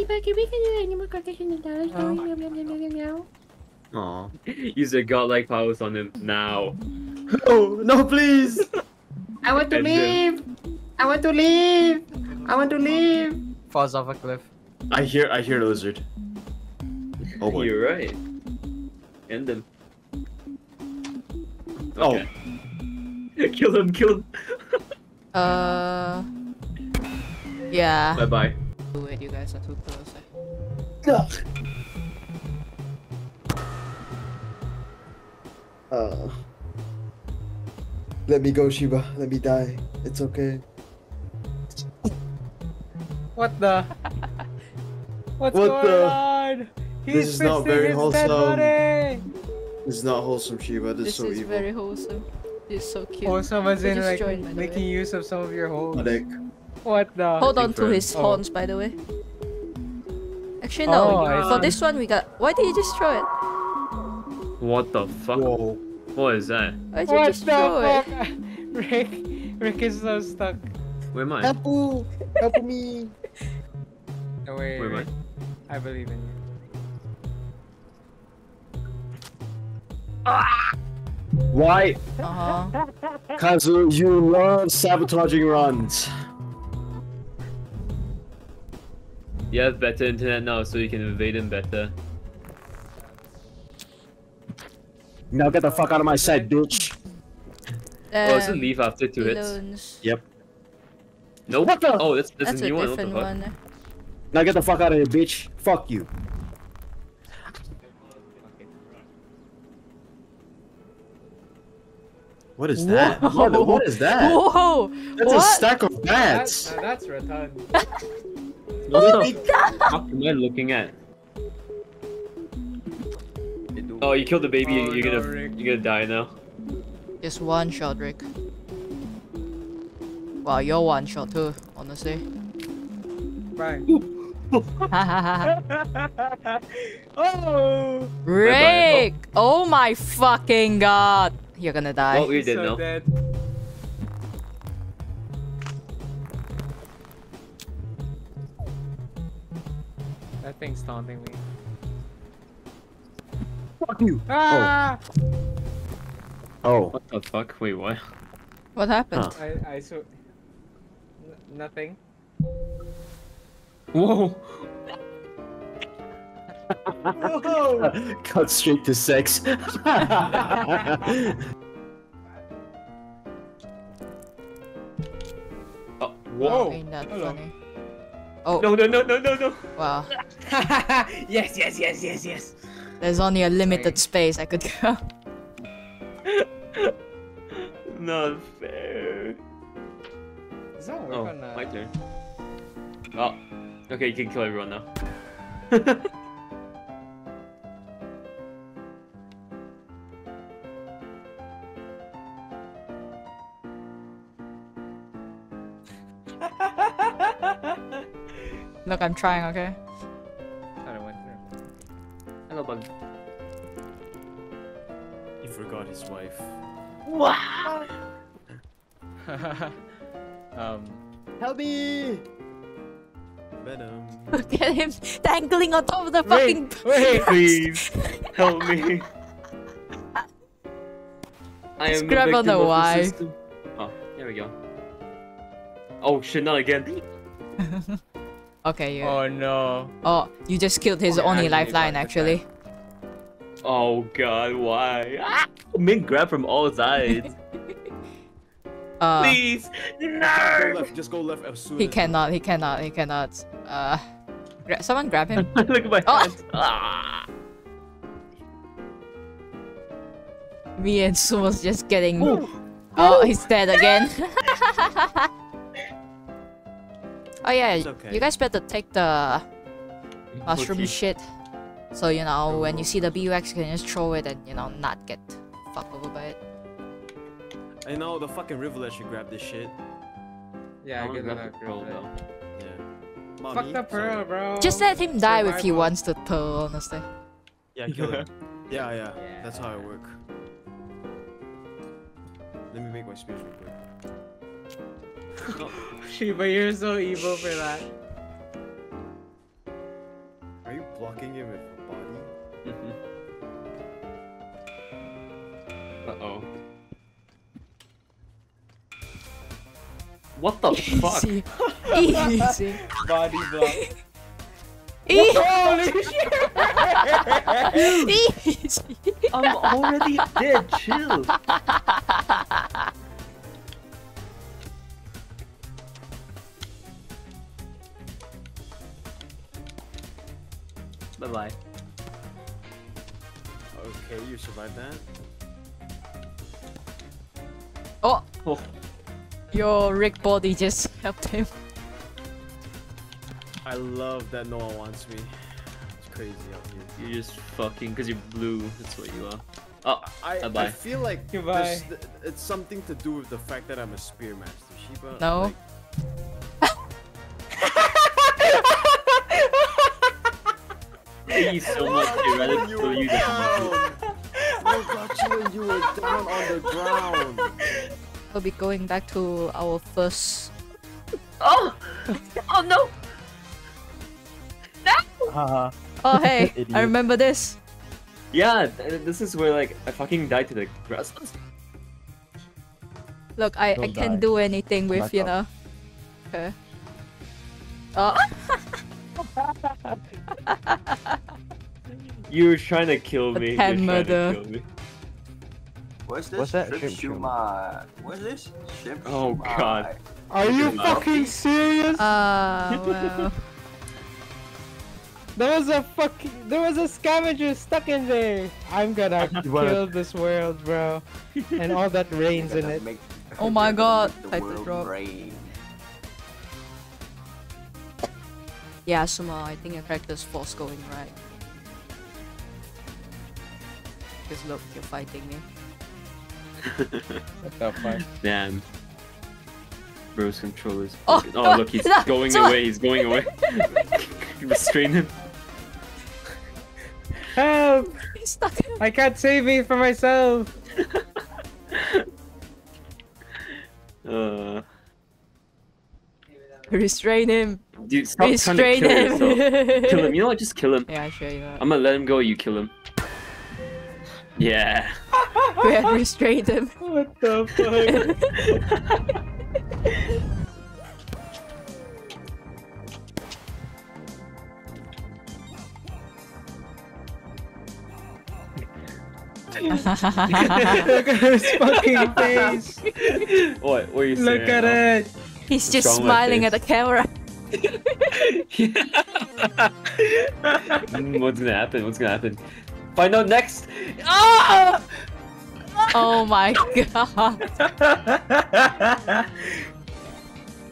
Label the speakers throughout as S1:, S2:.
S1: Shiba, can we get you any more cookies in the dollar store?
S2: Oh.
S1: Meow, meow, meow, meow, meow.
S3: Aw.
S4: Use your godlike powers on him now.
S3: Oh, no, please!
S1: I want to
S4: End
S1: leave. I want to leave. I want to leave.
S2: Falls off a cliff.
S3: I hear, I hear lizard. Oh boy.
S4: You're right. End him.
S3: Oh.
S4: Kill him, kill him.
S5: Uh. Yeah.
S4: Bye bye.
S5: Wait, you guys are too close. eh?
S6: Uh, let me go, Shiba. Let me die. It's okay.
S2: What the? What's
S6: What
S2: going
S6: the?
S2: on? He's
S6: This is not very wholesome.
S2: dead body.
S6: This is not wholesome, Shiba. This,
S5: This
S6: is so
S5: is
S6: evil.
S5: very wholesome. This is so cute.
S2: Wholesome as
S5: We
S2: in like
S5: joined, by the
S2: making
S5: way.
S2: use of some of your holes.
S6: Adek.
S2: What the?
S5: Hold on
S3: big
S5: to
S3: friend.
S5: his
S2: Oh.
S5: horns, by the way. Actually, no.
S2: Oh,
S5: For this one, we got. Why did you just throw it?
S4: What the fuck?
S6: Whoa.
S4: What is that?
S5: Why did you
S2: What
S5: just
S2: the
S5: throw it?
S2: fuck? Rick, Rick is so stuck.
S4: Where am I?
S6: Help! Help me!
S2: No way,
S4: Where am
S2: Rick. I believe in you.
S3: Why?
S5: Uh huh.
S6: Kazu, you love sabotaging runs.
S4: You have better internet now, so you can evade him better.
S6: Now get the fuck out of my sight, bitch.
S4: oh, does it
S5: Um,
S4: leave after two hits?
S5: Loans.
S3: Yep.
S4: Nope.
S6: What the-
S4: Oh, that's, that's,
S5: That's
S4: a
S5: a
S4: new one. What the
S5: different
S4: fuck?
S5: one.
S6: Now get the fuck out of here, bitch. Fuck you.
S3: What is that? What, what is that?
S5: Whoa!
S3: That's a stack of
S2: That's,
S3: bats.
S2: now that's rotund.
S4: What the fuck am I looking at? Oh, you killed the baby.
S2: Oh,
S4: you're
S2: no,
S4: gonna
S2: Rick.
S4: you're gonna die now.
S5: Just one shot, Rick. Wow, you're one shot too, honestly.
S2: Fine. oh!
S5: Rick! Oh my fucking god! You're gonna die.
S4: Oh, we did
S2: so
S4: know.
S2: Thing's taunting me.
S6: Fuck you.
S2: Ah!
S6: Oh.
S4: What the fuck? Wait, what?
S5: What happened?
S3: Huh.
S2: I I so N- nothing.
S4: Whoa! Whoa!
S6: Cut straight to sex.
S4: Oh,
S2: Whoa!
S4: whoa!
S5: Ain't that
S2: Hello.
S5: funny? Oh,
S4: No, no, no, no, no, no!
S5: wow.
S2: yes, yes, yes, yes, yes.
S5: There's only a limited
S2: Sorry.
S5: space I could go.
S4: Not fair.
S2: Does that work
S4: Oh,
S2: on uh,
S4: my turn. Oh, okay, you can kill everyone now.
S5: Look, I'm trying, okay?
S3: His wife. Wow.
S2: um.
S6: Help me!
S3: Venom.
S5: Look at him dangling on top of the
S2: Wait,
S5: fucking.
S2: wait.
S4: Please help me. I
S5: Just
S4: am
S5: grab
S4: the
S5: on the
S4: of
S5: Y.
S4: the. Oh, there we go. Oh shit! Not again.
S5: okay, yeah.
S2: Oh no.
S5: Oh, you just killed his
S2: Okay,
S5: only lifeline,
S2: fuck
S5: actually.
S4: Oh god, why? Ah! Min grab from all sides.
S5: Uh,
S4: Please,
S3: Go
S4: no!
S3: left. Just go left as soon
S5: he
S3: as-
S5: cannot, he cannot, he cannot. Uh, gra- someone grab him.
S4: Look at my
S5: Oh.
S4: hands. Ah.
S5: Me and Su was just getting. Oh, he's dead again. oh yeah,
S3: okay.
S5: you guys better take the mushroom
S4: Okay.
S5: shit. So you know when you see the BUX, you can just throw it and you know not get fucked over by it.
S3: I know the fucking Rivulet should grab this shit.
S2: Yeah,
S4: I wanna
S2: give it
S4: grab
S2: a
S4: the pearl though.
S3: Yeah.
S2: Fuck the pearl,
S3: sorry.
S2: bro.
S5: Just let him die if he wants the pearl, honestly.
S3: Yeah, kill him. yeah, yeah,
S2: Yeah.
S3: That's how I work. Let me make my speech real quick.
S2: Shiba, you're so evil for that. Mm-hmm. Uh-oh.
S4: What the Easy. fuck?
S5: Easy.
S2: Body block.
S5: E
S2: Holy shit!
S5: Easy.
S4: I'm already dead, chill.
S6: Bye-bye you survived that.
S5: Oh,
S4: Oh,
S5: your Rick body just helped him.
S6: I love that no one wants me. It's crazy out here.
S4: you're just fucking because you're blue. That's what you are. Oh,
S6: I, I
S4: Bye-bye.
S6: feel like
S2: Goodbye.
S6: th- it's something to do with the fact that I'm a spearmaster, Shiba.
S5: No.
S6: like-
S4: please so much. I'd rather
S6: when you
S4: kill you than
S6: down. I got you when you were down on the ground.
S5: We'll be going back to our first.
S4: Oh! Oh no!
S2: Haha.
S5: Oh hey, I remember this.
S4: Yeah, th- this is where like I fucking died to the grass.
S5: Look, I, I
S2: Don't
S5: can't
S2: die.
S5: do anything with
S2: Back
S5: you know. Okay. Oh,
S4: You were trying to kill me.
S5: pen
S4: You're trying to
S5: murder.
S4: Kill me.
S7: What's this?
S2: What's that?
S7: Shrimp
S2: Shrimp shrimp.
S7: shumai. What's this? Shrimp
S4: Oh,
S7: shumai.
S4: God.
S2: Are you
S4: Wow.
S2: fucking serious?
S5: ah, well.
S2: There was a fucking there was a scavenger stuck in there. I'm gonna kill this world, bro. And all that rains in it.
S7: make-
S5: Oh my God,
S7: make the world
S5: drop.
S7: rain.
S5: Yeah, Sumo, I think your character's force going right. Because look, you're fighting me.
S2: What the fuck?
S4: Damn. Bro's controllers.
S5: Oh,
S4: oh look, he's
S5: no,
S4: going
S5: sorry.
S4: away. He's going away. Restrain him.
S2: Help!
S5: He's stuck.
S2: I can't save me for myself.
S4: Uh,
S5: Restrain him.
S4: dude, stop trying to
S5: Restrain
S4: kill
S5: him.
S4: yourself. Kill him. You know what? Just kill him.
S5: Yeah, I sure you are.
S4: I'm gonna let him go. You kill him. Yeah.
S5: We had restrained him.
S2: What the fuck? Look at his fucking face.
S4: what? What are you saying?
S2: Look at it.
S5: He's just
S4: wrong with my
S5: smiling at the camera.
S4: Mm, What's gonna happen? What's gonna happen? Find out next. Ah!
S5: Oh my god.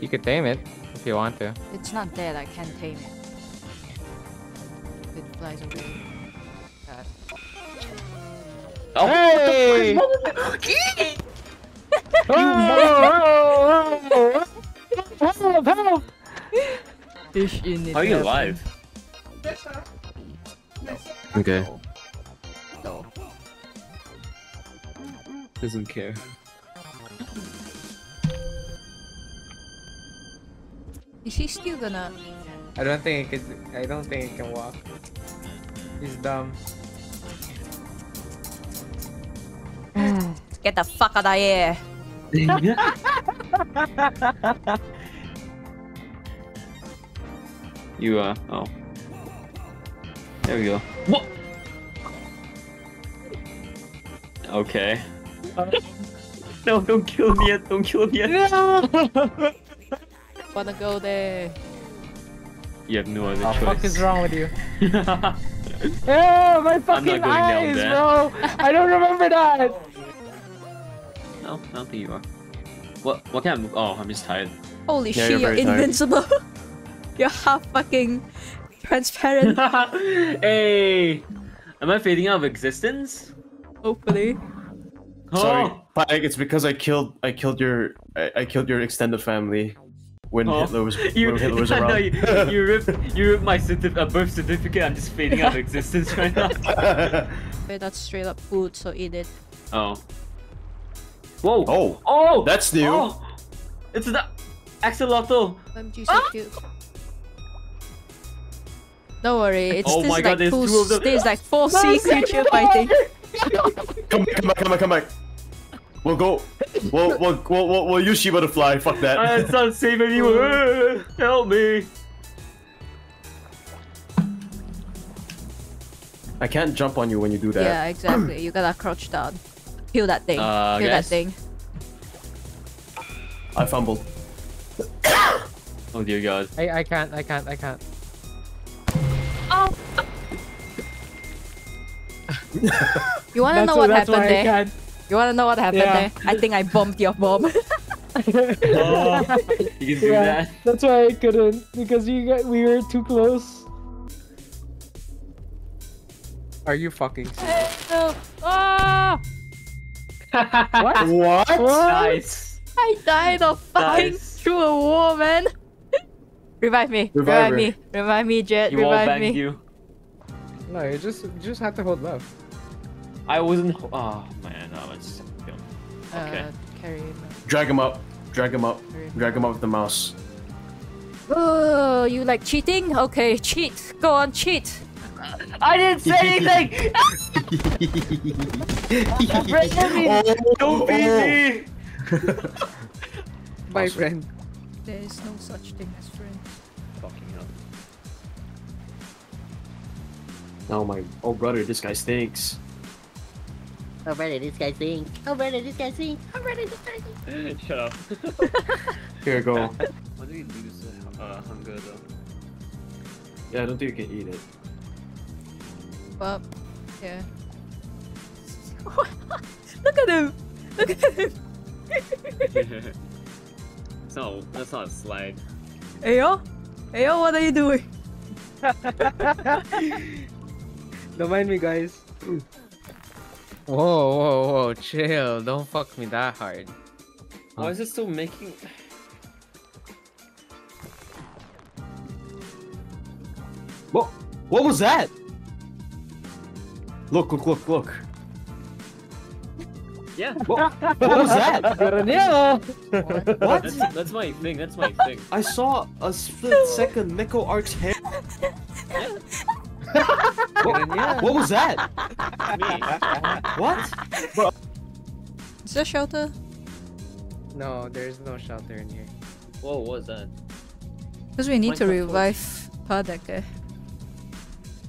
S2: You could tame it if you want to.
S5: It's not dead, I can't tame it. It flies away. God.
S4: Oh,
S2: Hey! Help! Help!
S5: Fish in it.
S4: Are you
S5: heaven.
S4: alive?
S3: Okay.
S5: Oh.
S4: Doesn't care.
S5: Is he still gonna
S2: I don't think it could. I don't think it can walk. He's dumb.
S5: get the fuck out of here?
S4: you uh oh. There we go. What? Okay. No, don't kill me yet. Don't kill me yet.
S5: Wanna go there?
S4: You have no other
S2: What the fuck is wrong with you? Oh, my fucking eyes, bro! I don't remember that!
S4: No, I don't think you are. What? What kind of? Oh, I'm just tired.
S5: Holy
S3: Yeah,
S5: shit,
S3: you're
S5: you're invincible. you're half fucking transparent,
S4: hey, am I fading out of existence?
S5: hopefully.
S3: Sorry,
S4: Oh.
S3: Pike. It's because I killed. I killed your. I, I killed your extended family when
S4: Oh.
S3: Hitler was
S4: You,
S3: when Hitler was
S4: I know,
S3: around.
S4: you, you ripped, you ripped my certif- uh, birth certificate. I'm just fading out of existence right now.
S5: Wait, that's straight up food, so eat it.
S4: Oh. Whoa.
S3: oh,
S4: Oh.
S3: that's new.
S4: Oh. It's the axolotl.
S5: OMG, so cute. Don't worry, it's
S4: Oh
S5: this
S4: my God,
S5: like
S4: there's
S5: full,
S4: two of them.
S5: this like four sea creature fighting.
S3: Come back! Come back! Come back! Come back! We'll go. We'll we'll we'll, we'll, we'll use Shiba to fly. Fuck that.
S4: I not safe anymore. Help me.
S3: I can't jump on you when you do that.
S5: Yeah, exactly. you gotta crouch down. Kill that thing.
S4: Uh,
S5: Kill that thing.
S3: I fumbled.
S4: Oh dear God.
S2: I I can't. I can't. I can't.
S5: Oh! you wanna
S2: That's
S5: know
S2: why-
S5: what happened there?
S2: can't.
S5: You wanna know what happened
S2: Yeah.
S5: there? I think I bombed your bomb.
S4: Oh, you can do
S2: Yeah,
S4: that.
S2: that's why I couldn't because you got we were too close. Are you fucking serious?
S5: oh, ah!
S2: what?
S3: What?
S4: Nice.
S5: I died of fucking
S4: Nice.
S5: through a wall, man. revive me.
S3: Revive
S5: Revive me. Revive me, Jet.
S4: You all
S5: revive
S4: banged
S5: me.
S4: you.
S2: No, you just you just have to hold left.
S4: I wasn't. Oh man, I was. Okay.
S5: Uh, carry him.
S3: Drag him up. Drag him up. Drag him up with the mouse.
S5: Oh, you like cheating? Okay, cheat. Go on, cheat.
S4: I didn't say anything. Don't beat me.
S2: My
S3: Awesome.
S2: friend.
S5: There is no such thing as friends.
S4: Fucking hell.
S3: Oh my. Oh brother, this guy stinks.
S8: Oh brother, this guy sing. Oh brother, this guy sing. Oh brother, this guy sing.
S4: Shut up.
S3: Here, go.
S4: When do we lose uh, hunger though?
S3: Yeah, I don't think you can eat it.
S5: Well, yeah. Look at him. Look at him.
S4: it's not. That's not a slide.
S5: Ayo, Ayo, what are you doing?
S2: Don't mind me, guys. Whoa, whoa, whoa! Chill. Don't fuck me that hard.
S4: Why is it still making?
S3: What? What was that? Look! Look! Look! Look!
S4: Yeah.
S3: What, what was that?
S2: Garanillo!
S3: What?
S4: That's, that's my thing. That's my thing.
S3: I saw a split second Nico Ark's hair. what, what was that?
S4: Me.
S3: What?
S5: Is there shelter?
S2: No, there's no shelter in here.
S4: Whoa, what was that?
S5: Because we need to revive Padek.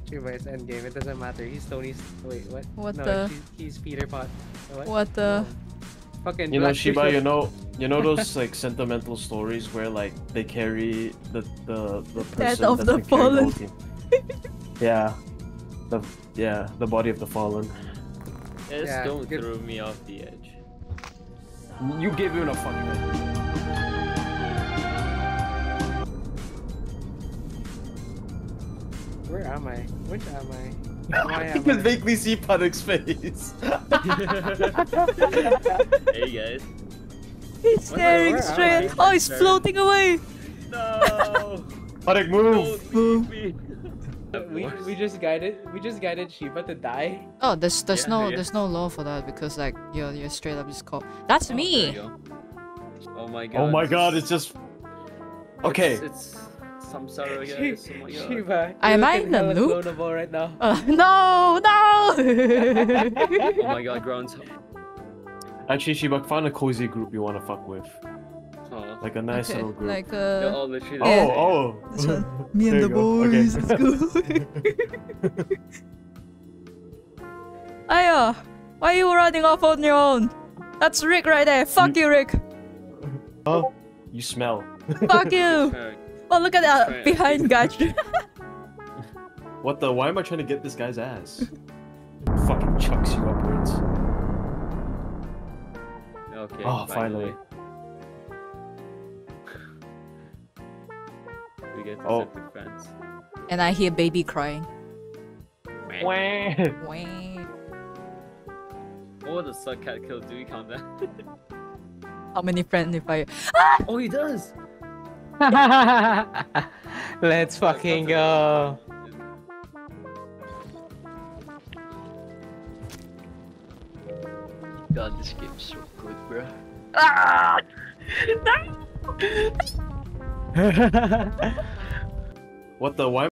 S2: Shiba, it's endgame. It doesn't matter. He's Tony's. Wait, what?
S5: What
S2: no,
S5: the-
S2: He's, he's Peter Pot. What?
S5: What the?
S2: Fucking.
S3: You know, Shiba,
S2: Bishop.
S3: you know, you know those like sentimental stories where like they carry the the the person
S5: of
S3: that's
S5: the
S3: been carrying
S5: fallen.
S3: yeah, the yeah the body of the fallen.
S4: Just
S2: Yeah,
S4: don't
S2: good.
S4: throw me off the edge.
S3: You gave him a fucking head.
S2: Where am I? Which am I? Why
S3: I can vaguely see Paddock's face.
S4: hey guys.
S5: He's staring
S2: where
S5: straight. Oh, he's floating away.
S4: No.
S3: Paddock, move!
S4: Don't leave me.
S2: We, we just guided we just guided Shiba to die.
S5: Oh, there's there's
S4: Yeah,
S5: no
S4: yeah.
S5: there's no law for that because like you're you're straight up just called. That's
S4: Oh,
S5: me.
S4: Oh my god.
S3: Oh my god, it's just. Okay.
S4: It's, it's Samsara guys. Oh my god.
S2: Shiba,
S5: Am
S2: you're
S5: I
S2: looking
S5: in the
S2: hella
S5: loop?
S2: clonable right now.
S5: Uh, no,
S4: Oh my god, grounds.
S3: Actually, Shiba, find a cozy group you want to fuck with.
S4: Oh.
S3: Like a nice
S5: okay,
S3: little group.
S5: like
S4: They're
S5: uh,
S4: literally.
S3: oh,
S5: Yeah.
S3: oh.
S5: this one. Me and the
S3: you go. Okay.
S5: boys. Let's go. Aya, why are you running off on your own? That's Rick right there. Fuck you, Rick.
S3: Oh, you smell.
S5: Fuck you. Oh, look at that behind Gach.
S3: What the? Why am I trying to get this guy's ass? Fucking chucks you upwards.
S4: Okay.
S3: Oh, finally.
S4: We get
S3: Oh.
S4: deceptive friends.
S5: and I hear baby crying.
S4: Meh.
S3: Wah.
S5: Wah.
S4: What would the suck cat kill? Do we count that?
S5: How many friends friendly fire? Ah!
S4: oh, he does.
S2: Let's fucking go.
S9: God, this game's so good, bro.
S3: What the? Why?